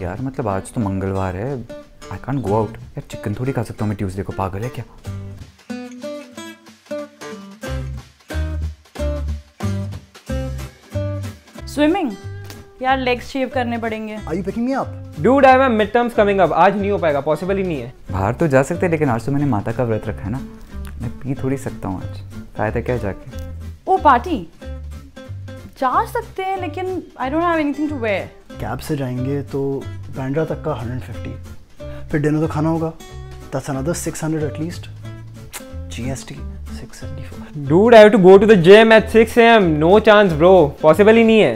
यार मतलब आज तो मंगलवार है। आई कांट गो आउट यार चिकन थोड़ी खा सकता हूँ मैं ट्यूसडे को पागल है क्या? स्विमिंग यार लेग्स शेव करने पड़ेंगे। Are you picking me up? Dude I am mid terms coming up आज नहीं हो पाएगा पॉसिबल ही नहीं है। बाहर तो जा सकते हैं लेकिन आज तो मैंने माता का व्रत रखा है ना। मैं पी थोड़ी सकता हूँ आज। फ़ायदा क्या जाके? ओ पार्टी? जा सकते हैं लेकिन I don't have anything to wear cab से जाएँगे तो बैंड्रा तक का 150 फिर डिनर तो खाना होगा। That's another 600 at least GST 674 dude I have to go to the gym at 6 AM no chance bro possible ही नहीं है।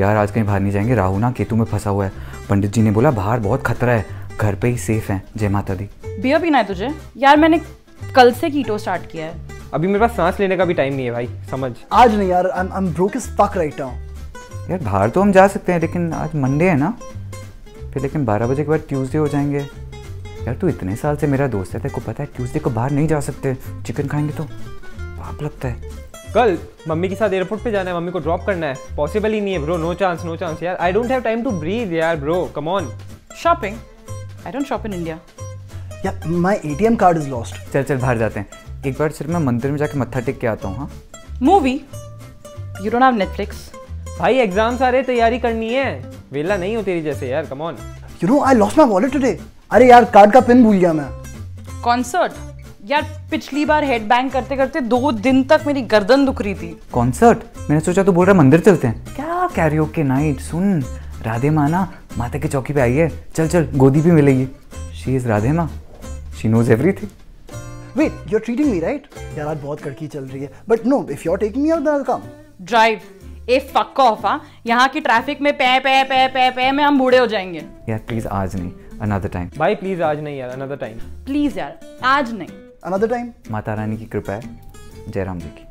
यार आज कहीं बाहर नहीं जाएँगे। राहु ना केतु में फंसा हुआ है। पंडित जी ने बोला बाहर बहुत खतरा है। घर पे ही सेफ़ है। जय माता दी। बियर पीना है तुझे? यार मैंने कल से कीटो स्टार्ट किया है। अभी मेरे पास सांस लेने का भी टाइम नहीं है भाई। समझ। आज नहीं यार I am broke is fuck right now यार बाहर तो हम जा सकते हैं लेकिन आज मंडे है ना। फिर लेकिन बारह बजे के बाद ट्यूसडे हो जाएँगे। यार तू इतने साल से मेरा दोस्त है तेरे को पता है ट्यूसडे को बाहर नहीं जा सकते। चिकन खाएँगे तो? पाप लगता है। कल मम्मी के साथ एयरपोर्ट पे जाना है मम्मी को ड्रॉप करना है। पॉसिबल ही नहीं है bro no chance no chance यार I don't have time to breathe यार bro come on shopping I don't shop in India या my ATM card is lost चल चल बाहर जाते हैं। एक बार सिर्फ़ मैं मंदिर में जाके मत्था टेक के आता हूँ हाँ। Movie you don't have Netflix भाई एग्ज़ाम्स आ रहे तैयारी करनी है। वेला नहीं हो तेरी जैसे यार come on you know I lost my wallet today अरे यार कार्ड का पिन भूल गया मैं। कॉन्सर्ट यार पिछली बार हेड बैंग करते करते दो दिन तक मेरी गर्दन दुख रही थी। कॉन्सर्ट मैंने सोचा तू बोल रहा मंदिर चलते हैं। क्या कैरियोके नाइट सुन राधे माँ ना माता की चौकी पे आई है। चल चल गोदी भी मिलेगी। She is Radhe Maa. She knows everything wait you are treating me right यार आज बहुत कड़की चल रही है। But no if you are taking me out I come drive a fuck off हाँ। यहाँ की ट्रैफ़िक में पै पै पै पै पै में हम बूढ़े हो जाएँगे। यार प्लीज़ आज नहीं अनदर टाइम भाई प्लीज़ आज नहीं यार अनदर टाइम प्लीज़ यार आज नहीं। अनदर टाइम माता रानी की कृपा है जयराम जी की।